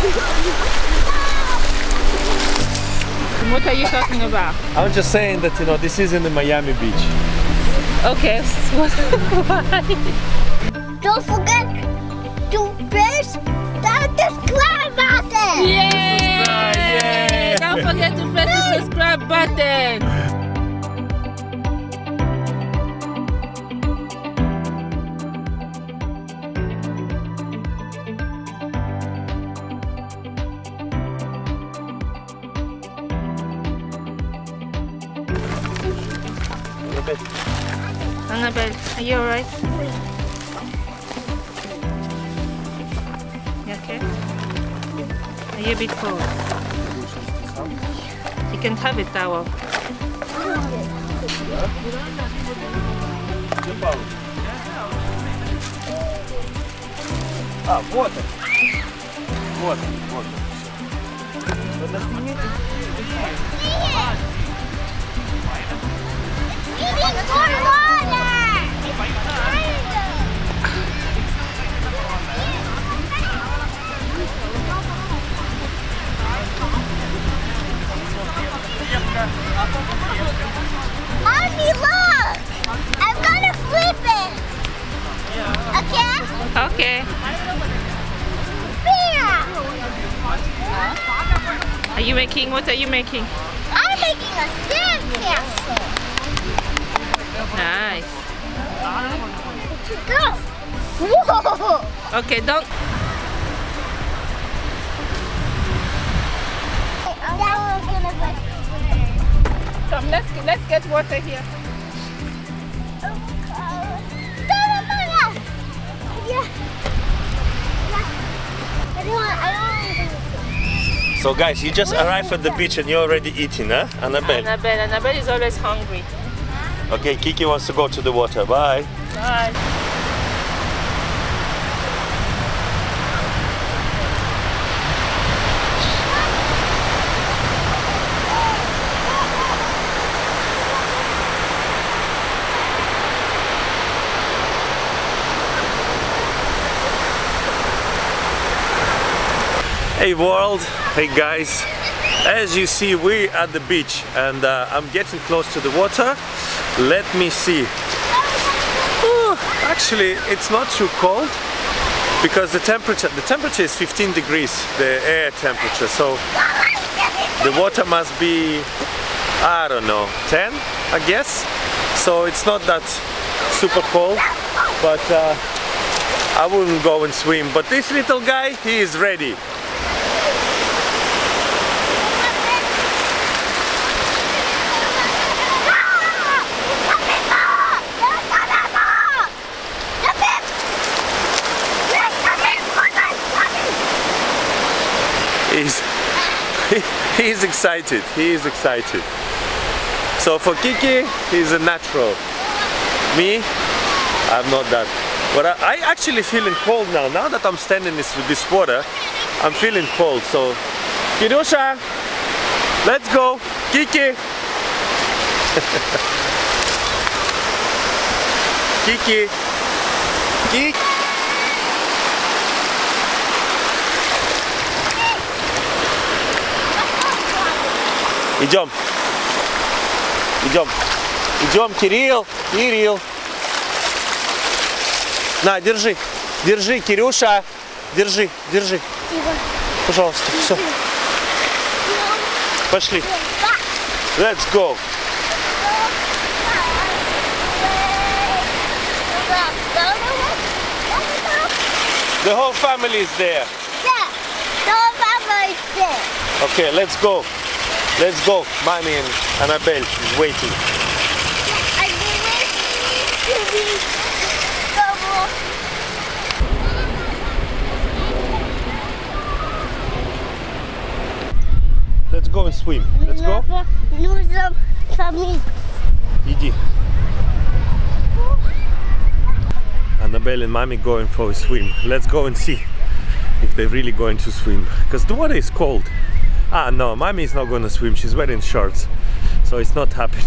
What are you talking about? I'm just saying that you know this is in the Miami Beach. Okay, what, why? Don't forget to press that subscribe button. Yay! Yay! Don't forget to press the subscribe button. you alright? You okay? Are you a bit cold? You can have a towel. А, вот он. Вот он, вот он. Eating Making, what are you making? I'm making a sand castle. Nice. Go. Whoa! Okay, don't, Now I'm gonna put. come, let's, let's get water here. Oh, So guys, you just arrived at the beach and you're already eating, huh? Annabelle. Annabelle, Annabelle is always hungry. Okay, Kiki wants to go to the water. Bye. Bye. Hey world, hey guys. As you see, we're at the beach and uh, I'm getting close to the water. Let me see. Oh, actually, it's not too cold because the temperature the temperature is 15 degrees, the air temperature. So the water must be I don't know 10, I guess. So it's not that super cold, but uh, I wouldn't go and swim. But this little guy, he is ready. He's he's excited. He is excited. So for Kiki, he's a natural. Me, I'm not that. But I, I actually feeling cold now. Now that I'm standing this, with this water, I'm feeling cold. So, Kirusha, let's go. Kiki. Kiki. Kiki. Идем. Идем. Идем, Кирилл. Кирилл. На, держи. Держи, Кирюша. Держи, держи. Пожалуйста, все. Пошли. Let's go. The whole family is there. Okay, let's go. Let's go. Mommy and Annabelle is waiting. Let's go and swim. Let's go. Нужно помыть. Иди. Annabelle and mommy going for a swim. Let's go and see if they're really going to swim. Because the water is cold. Ah, no, mommy is not to swim. She's wearing shorts. So it's not happening.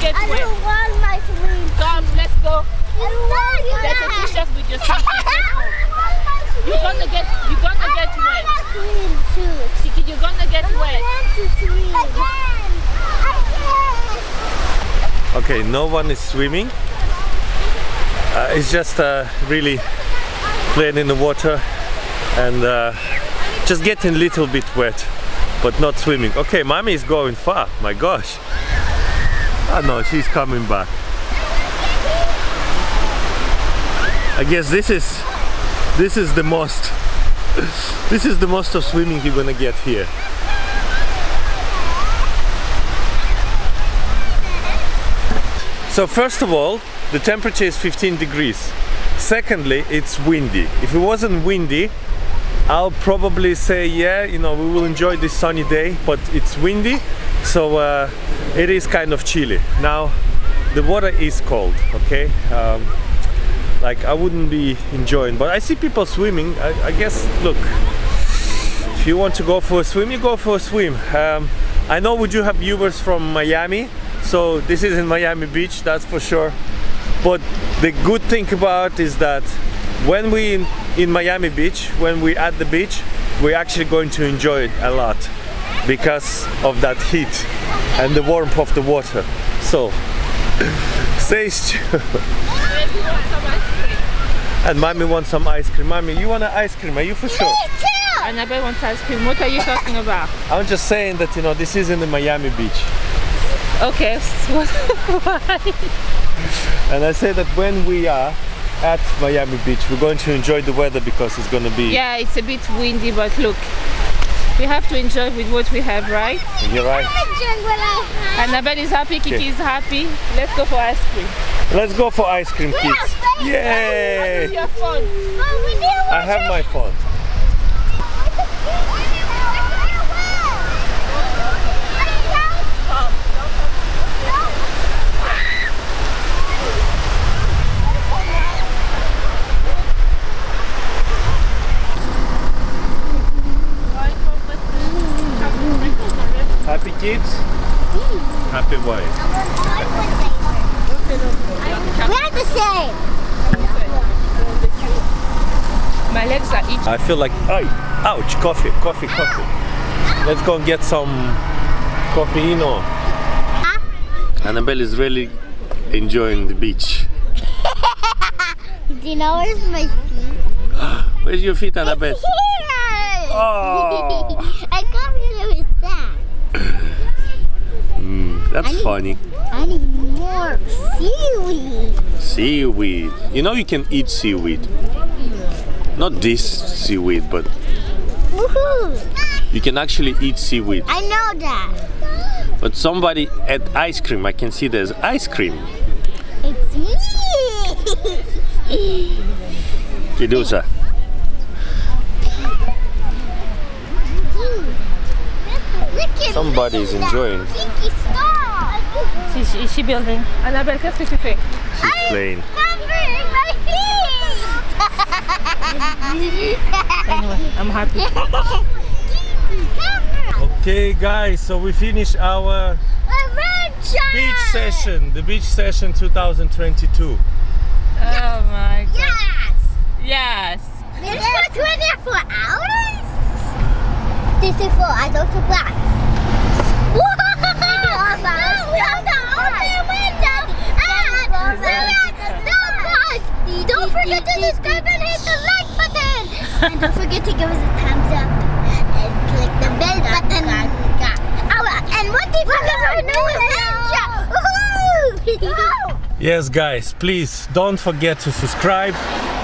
Get I wet. don't want my swim. Come, let's go. There's a There's t-shirt with your swimsuit. Let's go. You're gonna get, you're gonna get wet. I swim too. Kiki, you're gonna get I wet. want to swim. Again. Again. Okay, no one is swimming. Uh, it's just uh, really playing in the water and uh, just getting a little bit wet, but not swimming. Okay, mommy is going far. My gosh. Oh no, she's coming back. I guess this is this is the most this is the most of swimming you're gonna get here. So first of all, the temperature is 15 degrees. Secondly, it's windy. If it wasn't windy, I'll probably say, yeah, you know, we will enjoy this sunny day, but it's windy, so uh, it is kind of chilly. Now, the water is cold, okay? Um, like I wouldn't be enjoying, but I see people swimming. I, I guess, look, if you want to go for a swim, you go for a swim. Um, I know we do have viewers from Miami, so this is in Miami Beach, that's for sure. But the good thing about is that when we in, in Miami Beach, when we at the beach, we're actually going to enjoy it a lot because of that heat and the warmth of the water. So, stay tuned. Maybe you want some ice cream. And mommy wants some ice cream. Mommy, you want an ice cream? Are you for sure? Me too. Annabelle wants ice cream. What are you talking about? I'm just saying that you know this is in the Miami Beach. Okay, what- why? And I say that when we are at Miami Beach, we're going to enjoy the weather because it's going to be. Yeah, it's a bit windy, but look, we have to enjoy with what we have, right? You're right. Enjoy what Annabelle is happy, Kiki Okay. is happy. Let's go for ice cream. Let's go for ice cream, kids. Yay! your phone? But we need I have my phone. Happy kids, happy wife. We're the same. My legs are itchy. I feel like, ay, ouch, coffee, coffee, coffee. Let's go and get some coffee, you know. Annabelle is really enjoying the beach. Do you know where's my feet? Where's your feet, Annabelle? Here! Oh, I come here with hmm, that. that's funny. I need more seaweed. Seaweed. You know you can eat seaweed. Not this seaweed, but you can actually eat seaweed. I know that. But somebody ate ice cream. I can see there's ice cream. It's me. Kidusa. Somebody is enjoying. Is she, she building? Annabelle, qu'est-ce que tu fais? She's playing. Covering my feet. Anyway, I'm happy. Okay, guys, so we finished our Adventure. beach session, the beach session 2022. Oh my god. Yes. Yes. It's for 24 hours? This is for adults to black. Whoa! No, we have to open window. Ah, no, guys, don't forget to subscribe and hit the like button. and don't forget to give us a thumbs up and click the bell button. Oh, and what if we give our new adventure? Yes, guys, please don't forget to subscribe.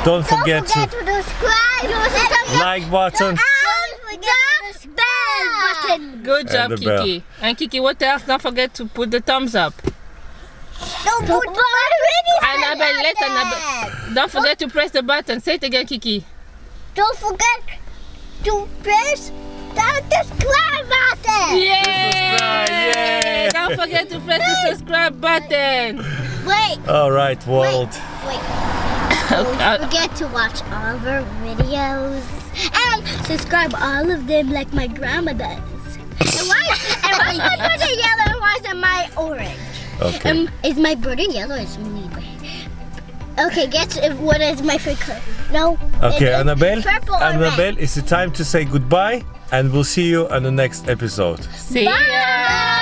Don't forget Don't forget to to subscribe. Give us a thumbs like button. Don't forget the bell button. Good job, the bell. Kiki. And Kiki, what else? Don't forget to put the thumbs up. Don't put the Annabelle, let Annabelle. Don't forget to press the button. Say it again, Kiki. Don't forget to press the subscribe button. Yay! Yay! Don't forget to press the subscribe button. Wait, All right, world. wait. Uh, Don't forget to watch all of our videos and subscribe all of them like my grandma does. And why? and why is my yellow and why is my orange? Okay. Um, is my bird in yellow? Is me. Okay, guess if, what is my favorite color? No. Okay, Annabelle. Purple. Annabelle, it's the time to say goodbye, and we'll see you on the next episode. See ya.